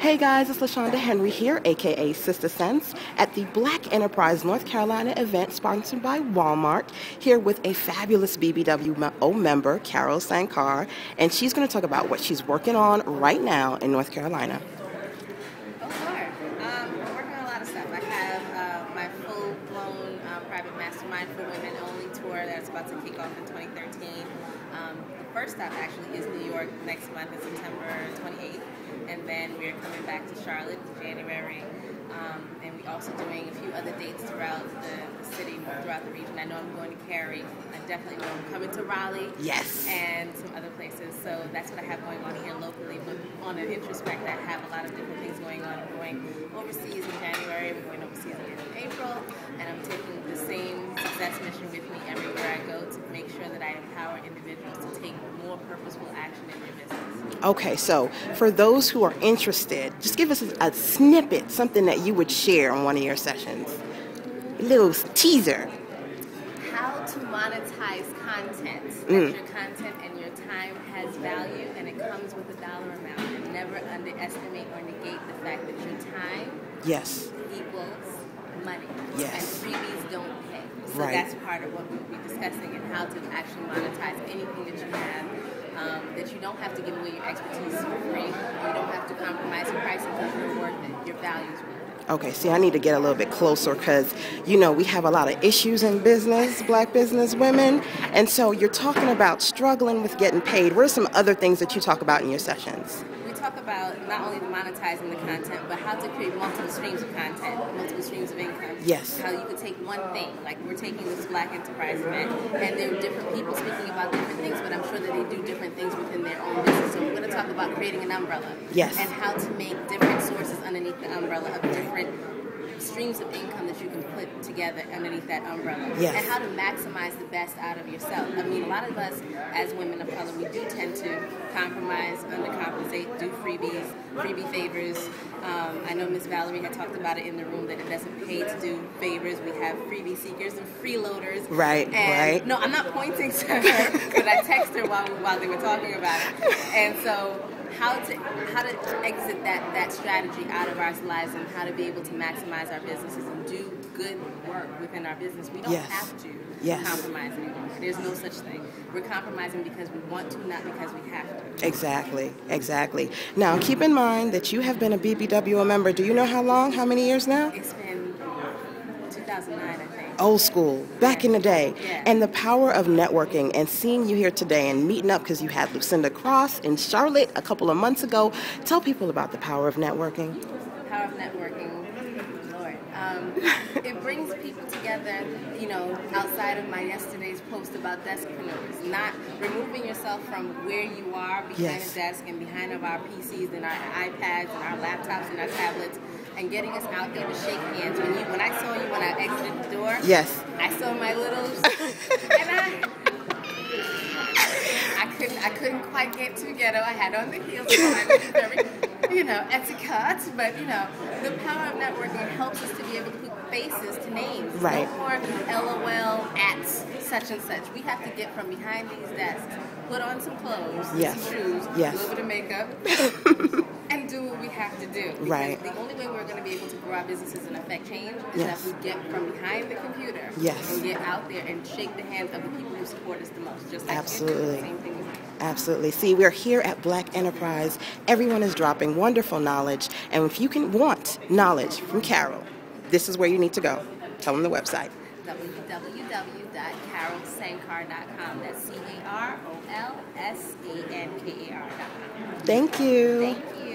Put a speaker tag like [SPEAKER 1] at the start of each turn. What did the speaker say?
[SPEAKER 1] Hey guys, it's LaShanda Henry here, aka Sistasense, at the Black Enterprise North Carolina event sponsored by Walmart, here with a fabulous BBWO member, Carol Sankar, and she's going to talk about what she's working on right now in North Carolina.
[SPEAKER 2] Um, I'm working on a lot of stuff. I have uh, my full-blown uh, private mastermind for women tour that's about to kick off in 2013. Um, the first stop actually is New York next month in September 28th and then we're coming back to Charlotte in January. Um, and we're also doing a few other dates throughout the, the, city, throughout the region. I know I'm going to Cary. I definitely know I'm coming to Raleigh.
[SPEAKER 1] Yes.
[SPEAKER 2] And some other places. So that's what I have going on here locally. But on an introspect, I have a lot of different things going on. I'm going overseas in January. I'm going overseas in April. And I'm taking the same success mission with me everywhere I go to make sure that I empower individuals to take more purposeful action in their business.
[SPEAKER 1] Okay, so for those who are interested, just give us a, a snippet, something that you would share on one of your sessions. A little teaser.
[SPEAKER 2] How to monetize content. Mm. Your content and your time has value and it comes with a dollar amount. And never underestimate or negate the fact that your time
[SPEAKER 1] yes.
[SPEAKER 2] equals money.
[SPEAKER 1] Yes.
[SPEAKER 2] And freebies don't pay. So
[SPEAKER 1] right.
[SPEAKER 2] that's part of what we'll be discussing and how to actually monetize anything that you have um, that you don't have to give away your expertise for free. You don't have to compromise your pricing because you're worth it. Your value is worth it.
[SPEAKER 1] Okay, see, I need to get a little bit closer because, you know, we have a lot of issues in business, black business women. And so you're talking about struggling with getting paid. What are some other things that you talk about in your sessions?
[SPEAKER 2] About not only monetizing the content, but how to create multiple streams of content, multiple streams of income.
[SPEAKER 1] Yes.
[SPEAKER 2] How you could take one thing, like we're taking this Black Enterprise event, and there are different people speaking about different things, but I'm sure that they do different things within their own business. So we're going to talk about creating an umbrella.
[SPEAKER 1] Yes.
[SPEAKER 2] And how to make different sources underneath the umbrella of different streams of income that you can put together underneath that umbrella.
[SPEAKER 1] Yes.
[SPEAKER 2] And how to maximize the best out of yourself. I mean, a lot of us as women of color, we do tend to compromise, undercompensate, do freebies, freebie favors. Um, I know Miss Valerie had talked about it in the room that it doesn't pay to do favors. We have freebie seekers and freeloaders.
[SPEAKER 1] Right,
[SPEAKER 2] and
[SPEAKER 1] right.
[SPEAKER 2] No, I'm not pointing to her, but I texted her while, while they were talking about it. And so how to how to exit that that strategy out of our lives and how to be able to maximize our businesses and do good work within our business. We don't
[SPEAKER 1] yes.
[SPEAKER 2] have to
[SPEAKER 1] yes.
[SPEAKER 2] compromise anymore. There's no such thing. We're compromising because we want to, not because we have to.
[SPEAKER 1] Exactly, exactly. Now keep in mind that you have been a BBWO member. Do you know how long? How many years now?
[SPEAKER 2] It's been 2009, I think
[SPEAKER 1] old school, back in the day.
[SPEAKER 2] Yeah.
[SPEAKER 1] And the power of networking and seeing you here today and meeting up because you had Lucinda Cross in Charlotte a couple of months ago. Tell people about the power of networking.
[SPEAKER 2] Power of networking, Lord. Um, it brings people together, you know, outside of my yesterday's post about deskpreneurs. Not removing yourself from where you are behind
[SPEAKER 1] yes.
[SPEAKER 2] a desk and behind of our PCs and our iPads and our laptops and our tablets and getting us out there to shake hands. When you, when I saw you when I exited the door,
[SPEAKER 1] yes,
[SPEAKER 2] I saw my little, and I, I couldn't, I couldn't quite get too ghetto. I had on the heels, so I was very, you know, etiquette. But you know, the power of networking helps us to be able to put faces to names.
[SPEAKER 1] Right.
[SPEAKER 2] No more LOL at such and such. We have to get from behind these desks, put on some clothes,
[SPEAKER 1] yes.
[SPEAKER 2] some shoes,
[SPEAKER 1] yes.
[SPEAKER 2] a little bit of makeup. and do what we have to do.
[SPEAKER 1] Right.
[SPEAKER 2] the only way we're going to be able to grow our businesses and affect change is
[SPEAKER 1] yes.
[SPEAKER 2] that we get from behind the computer
[SPEAKER 1] yes.
[SPEAKER 2] and get out there and shake the hands of the people who support us the most. Just like
[SPEAKER 1] Absolutely. Absolutely. See, we're here at Black Enterprise. Everyone is dropping wonderful knowledge. And if you can want knowledge from Carol, this is where you need to go. Tell them the website.
[SPEAKER 2] www.carolsankar.com. That's C A R O L S A N K A R.com.
[SPEAKER 1] Thank you.
[SPEAKER 2] Thank you.